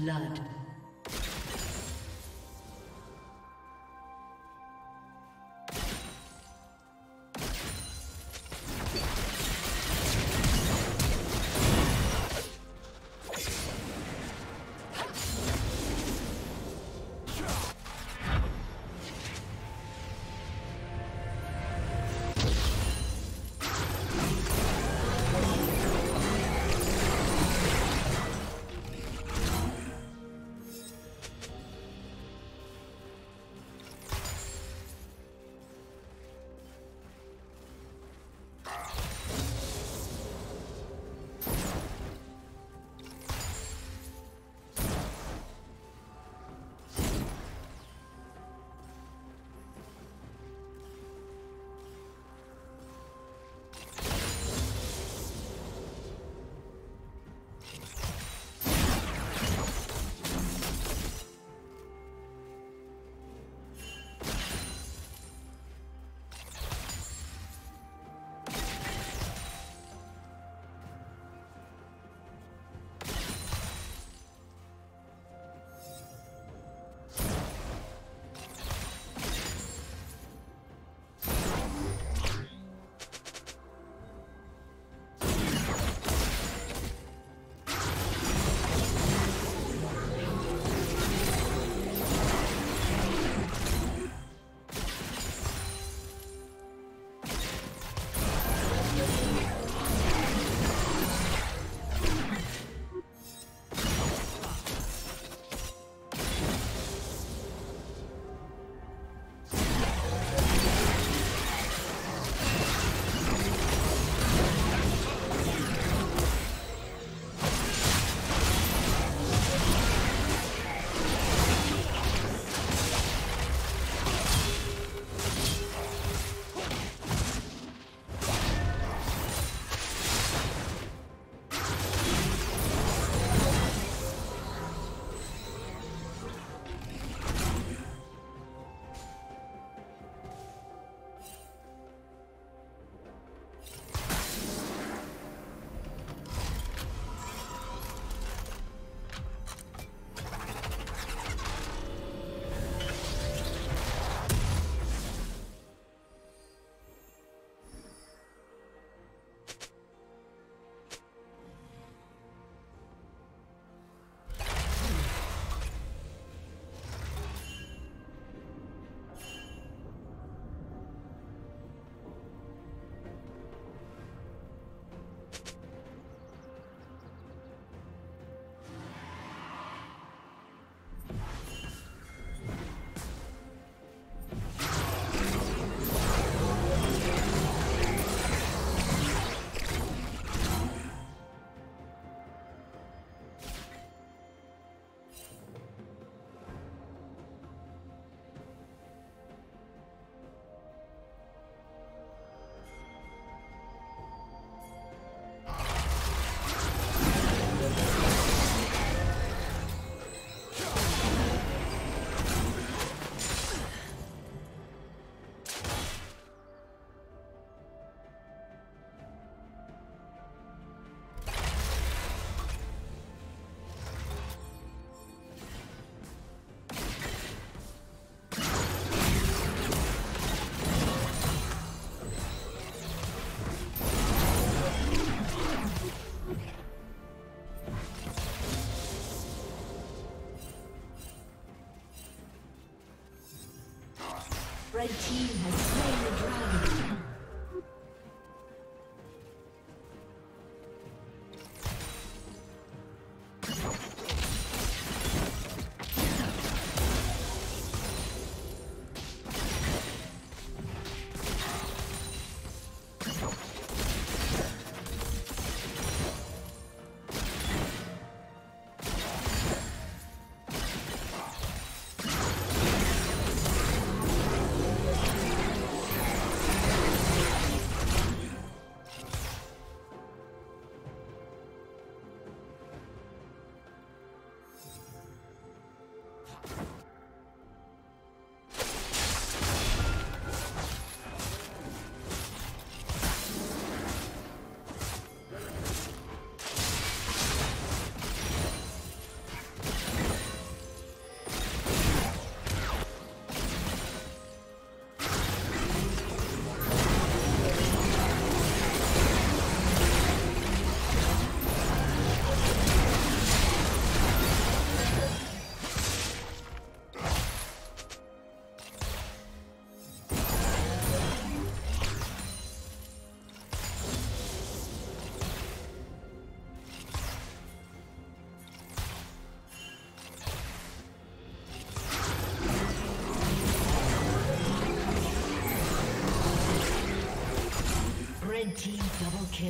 Blood.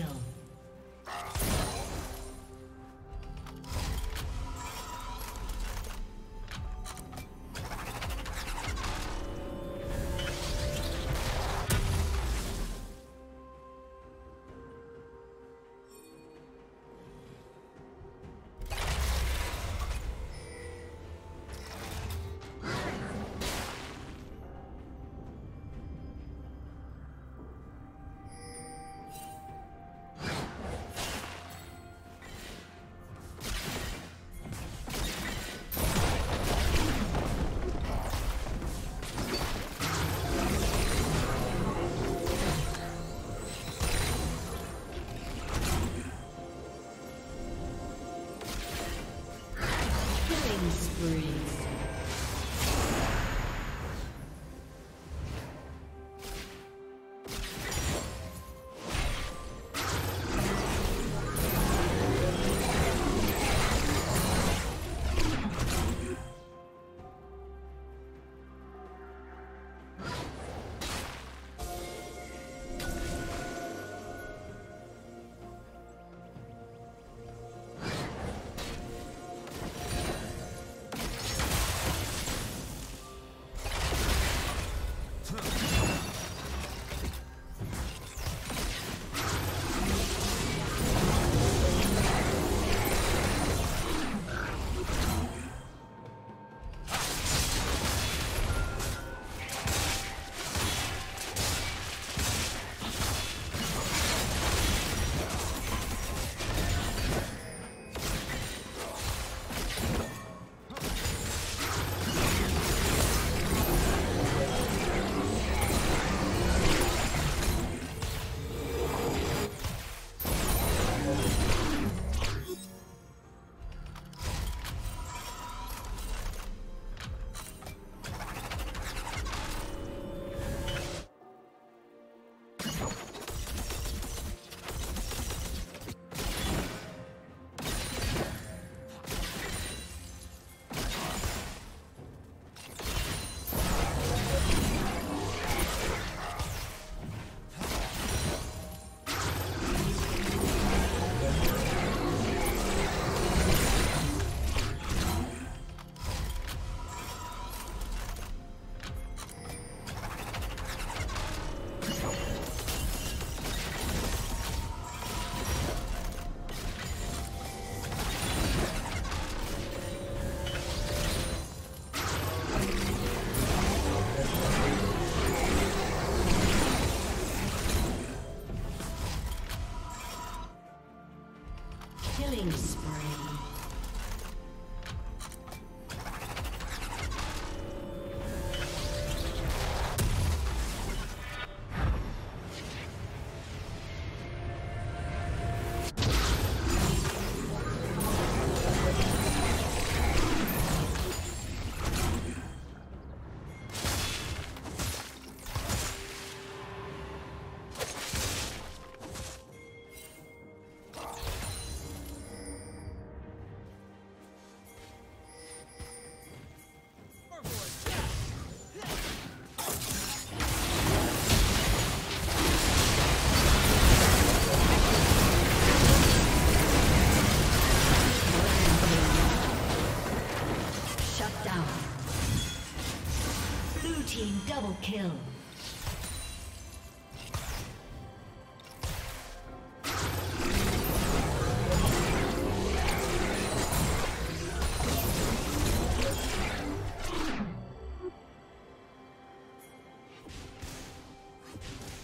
Kill.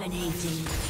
Dominating.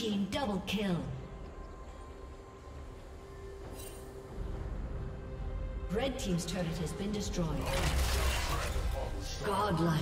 Team double kill. Red Team's turret has been destroyed. Godlike.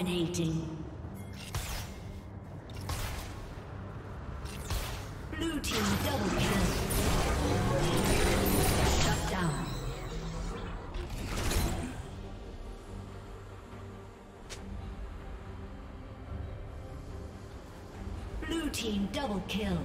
Dominating. Blue team double kill. Shut down. Blue team double kill.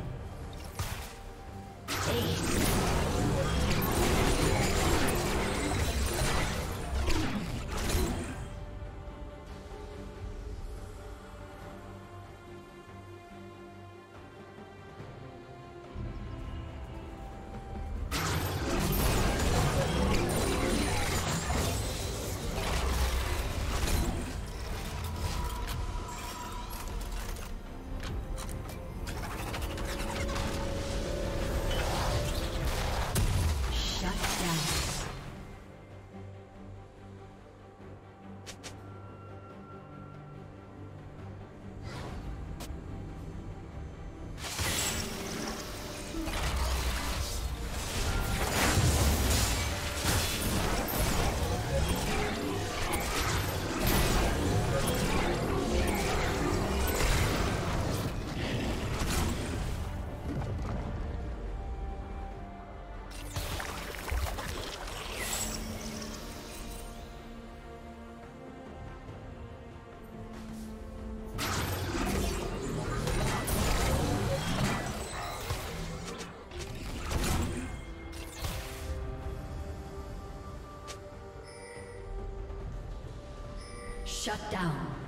Shut down.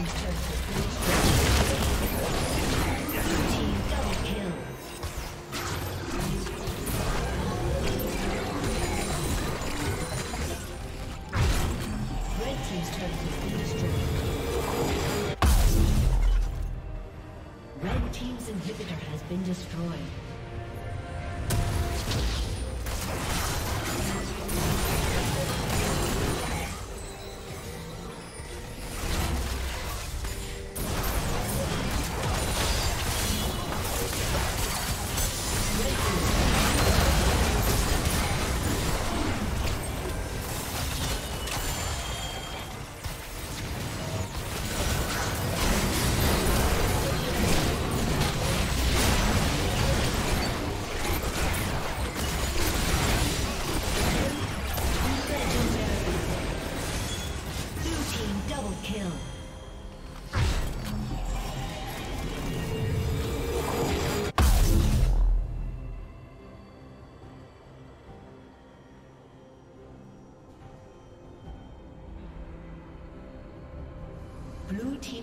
Team's turret has been destroyed. Team double kill. Red Team's inhibitor has been destroyed.